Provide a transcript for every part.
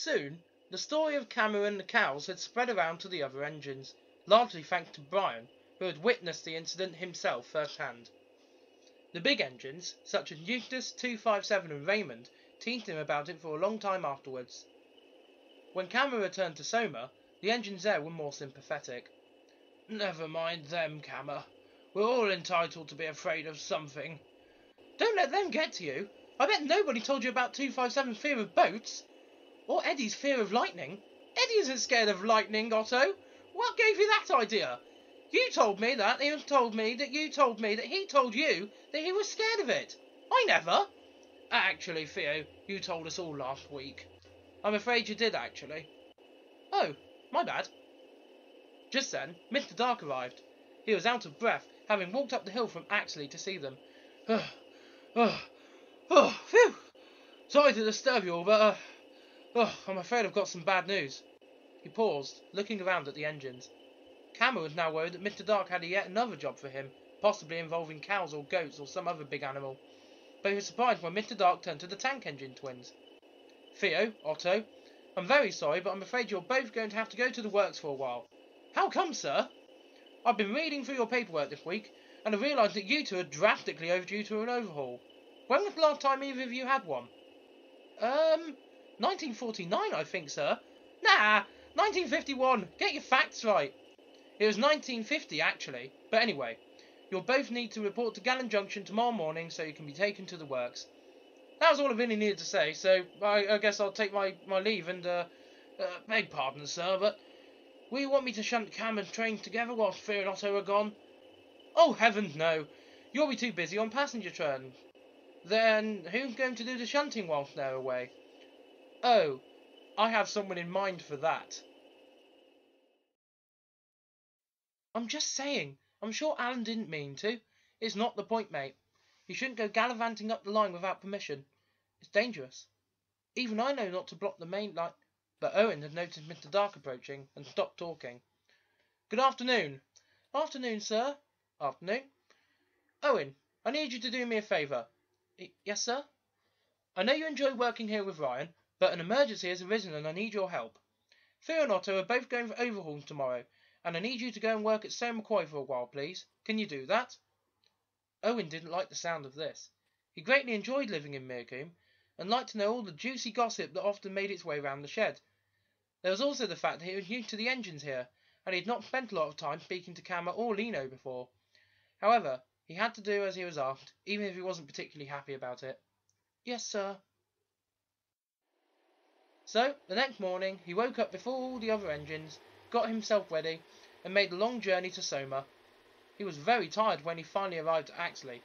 Soon, the story of Cameron and the cows had spread around to the other engines, largely thanks to Brian, who had witnessed the incident himself firsthand. The big engines, such as Eustace, 257 and Raymond, teased him about it for a long time afterwards. When Cameron returned to Soma, the engines there were more sympathetic. Never mind them, Cammer. We're all entitled to be afraid of something. Don't let them get to you. I bet nobody told you about 257's fear of boats. Or Eddie's fear of lightning. Eddie isn't scared of lightning, Otto. What gave you that idea? You told me that. He told me that you told me that he told you that he was scared of it. I never. Actually, Theo, you told us all last week. I'm afraid you did, actually. Oh, my bad. Just then, Mr. Dark arrived. He was out of breath, having walked up the hill from Axley to see them. Oh, oh, oh, phew! Sorry to disturb you all, but uh, oh, I'm afraid I've got some bad news. He paused, looking around at the engines. Cameron was now worried that Mr. Dark had yet another job for him, possibly involving cows or goats or some other big animal. But he was surprised when Mr. Dark turned to the tank engine twins. Theo, Otto, I'm very sorry, but I'm afraid you're both going to have to go to the works for a while. How come, sir? I've been reading through your paperwork this week, and I realised that you two are drastically overdue to an overhaul. When was the last time either of you had one? Um, 1949, I think, sir. Nah, 1951. Get your facts right. It was 1950, actually. But anyway, you'll both need to report to Gallon Junction tomorrow morning so you can be taken to the works. That was all I really needed to say, so I, I guess I'll take my, my leave and, uh, uh, beg pardon, sir, but will you want me to shunt Cam and train together whilst Theo and Otto are gone? Oh, heavens, no. You'll be too busy on passenger train. Then who's going to do the shunting whilst they're away? Oh, I have someone in mind for that. I'm just saying. I'm sure Alan didn't mean to. It's not the point, mate. You shouldn't go gallivanting up the line without permission. It's dangerous. Even I know not to block the main line. But Owen had noticed Mr. Dark approaching and stopped talking. Good afternoon. Afternoon, sir. Afternoon. Owen, I need you to do me a favour. Yes, sir? I know you enjoy working here with Ryan, but an emergency has arisen and I need your help. Theo and Otto are both going for overhauls tomorrow, and I need you to go and work at Soma Quarry for a while, please. Can you do that? Owen didn't like the sound of this. He greatly enjoyed living in Mircombe, and liked to know all the juicy gossip that often made its way round the shed. There was also the fact that he was new to the engines here, and he had not spent a lot of time speaking to Cammer or Lino before. However, he had to do as he was asked, even if he wasn't particularly happy about it. Yes, sir. So, the next morning, he woke up before all the other engines, got himself ready, and made the long journey to Soma. He was very tired when he finally arrived at Axley,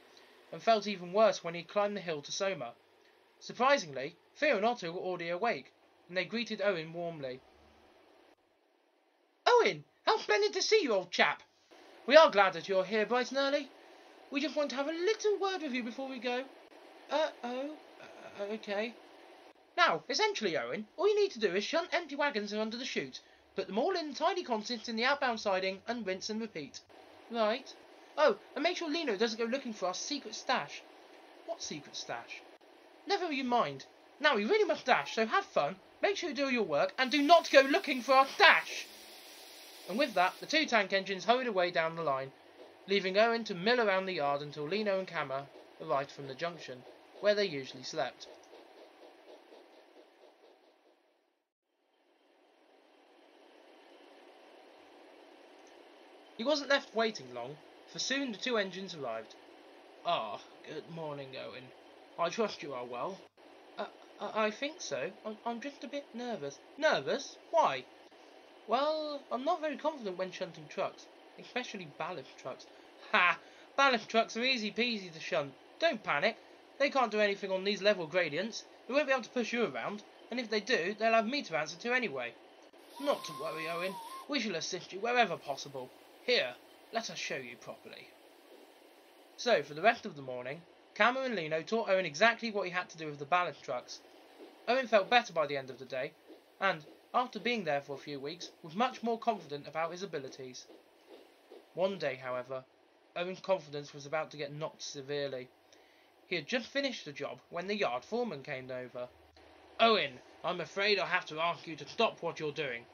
and felt even worse when he climbed the hill to Soma. Surprisingly, Theo and Otto were already awake, and they greeted Owen warmly. Owen, how splendid to see you, old chap! We are glad that you're here bright and early. We just want to have a little word with you before we go. Uh oh. Uh, okay. Now, essentially, Owen, all you need to do is shunt empty wagons under the chute, put them all in tidy contents in the outbound siding, and rinse and repeat. Right. Oh, and make sure Lino doesn't go looking for our secret stash. What secret stash? Never you mind. Now we really must dash, so have fun, make sure you do your work, and do not go looking for our stash! And with that, the two tank engines hurried away down the line, leaving Owen to mill around the yard until Lino and Cammer arrived from the junction, where they usually slept. He wasn't left waiting long, for soon the two engines arrived. Ah, good morning, Owen. I trust you are well. Uh, I think so. I'm just a bit nervous. Nervous? Why? Well, I'm not very confident when shunting trucks, especially ballast trucks. Ha! Ballast trucks are easy peasy to shunt. Don't panic. They can't do anything on these level gradients. They won't be able to push you around, and if they do, they'll have me to answer to anyway. Not to worry, Owen. We shall assist you wherever possible. Here, let us show you properly. So, for the rest of the morning, Cammer and Lino taught Owen exactly what he had to do with the ballast trucks. Owen felt better by the end of the day, and, after being there for a few weeks, was much more confident about his abilities. One day, however, Owen's confidence was about to get knocked severely. He had just finished the job when the yard foreman came over. Owen, I'm afraid I'll have to ask you to stop what you're doing.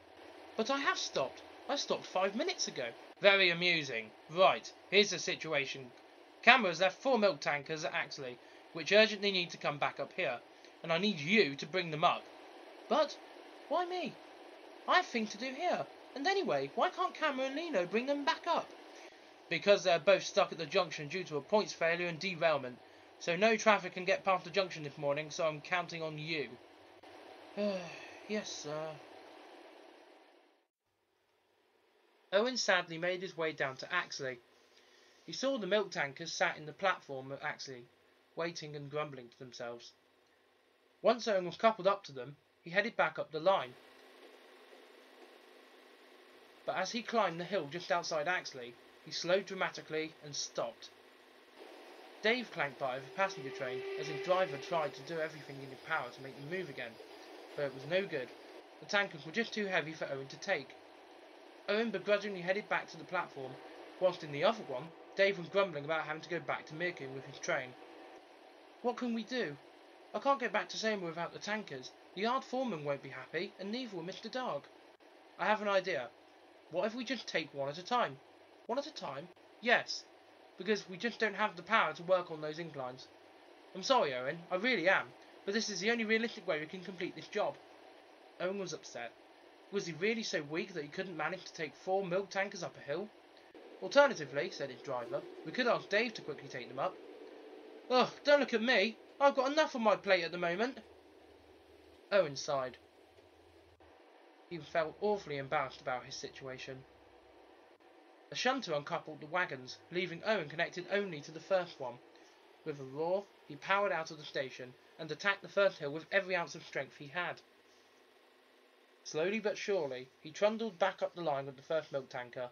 But I have stopped. I stopped five minutes ago. Very amusing. Right, here's the situation. Cameron has left four milk tankers at Axley, which urgently need to come back up here, and I need you to bring them up. But, why me? I have things to do here. And anyway, why can't Cameron and Lino bring them back up? Because they're both stuck at the junction due to a points failure and derailment. So no traffic can get past the junction this morning, so I'm counting on you. yes, sir. Owen sadly made his way down to Axley. He saw the milk tankers sat in the platform at Axley, waiting and grumbling to themselves. Once Owen was coupled up to them, he headed back up the line. But as he climbed the hill just outside Axley, he slowed dramatically and stopped. Dave clanked by with a passenger train as his driver tried to do everything in his power to make them move again, but it was no good. The tankers were just too heavy for Owen to take. Owen begrudgingly headed back to the platform, whilst in the other one, Dave was grumbling about having to go back to Mirkin with his train. What can we do? I can't get back to Soma without the tankers. The yard foreman won't be happy, and neither will Mr. Dark. I have an idea. What if we just take one at a time? One at a time? Yes, because we just don't have the power to work on those inclines. I'm sorry, Owen, I really am, but this is the only realistic way we can complete this job. Owen was upset. Was he really so weak that he couldn't manage to take four milk tankers up a hill? Alternatively, said his driver, we could ask Dave to quickly take them up. Ugh, don't look at me. I've got enough on my plate at the moment. Owen sighed. He felt awfully embarrassed about his situation. A shunter uncoupled the wagons, leaving Owen connected only to the first one. With a roar, he powered out of the station and attacked the first hill with every ounce of strength he had. Slowly but surely, he trundled back up the line with the first milk tanker.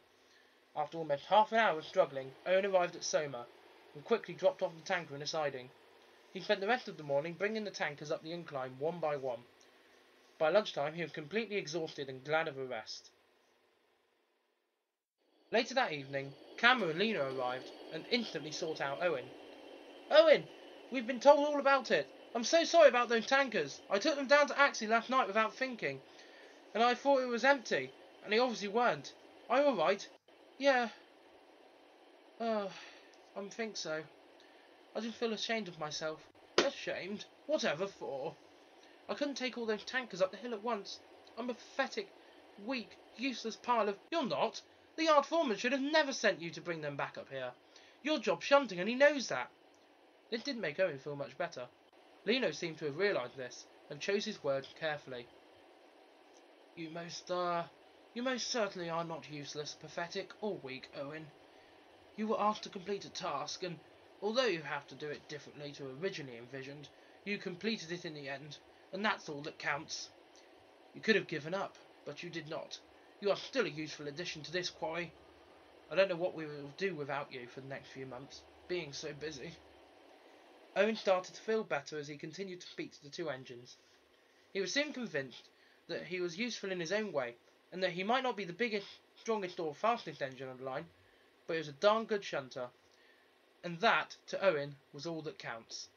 After almost half an hour of struggling, Owen arrived at Soma and quickly dropped off the tanker in a siding. He spent the rest of the morning bringing the tankers up the incline one by one. By lunchtime, he was completely exhausted and glad of a rest. Later that evening, Cameron and Lino arrived and instantly sought out Owen. Owen, we've been told all about it. I'm so sorry about those tankers. I took them down to Axley last night without thinking, and I thought it was empty, and they obviously weren't. Are you alright? Yeah. Oh, I think so. I just feel ashamed of myself. Ashamed? Whatever for? I couldn't take all those tankers up the hill at once. I'm a pathetic, weak, useless pile of... You're not. The yard foreman should have never sent you to bring them back up here. Your job's shunting, and he knows that. This didn't make Owen feel much better. Lino seemed to have realised this, and chose his words carefully. You most, uh, you most certainly are not useless, pathetic, or weak, Owen. You were asked to complete a task, and although you have to do it differently to originally envisioned, you completed it in the end, and that's all that counts. You could have given up, but you did not. You are still a useful addition to this quarry. I don't know what we will do without you for the next few months, being so busy. Owen started to feel better as he continued to speak to the two engines. He was soon convinced that he was useful in his own way, and that he might not be the biggest, strongest or fastest engine on the line, but he was a darn good shunter, and that, to Owen, was all that counts.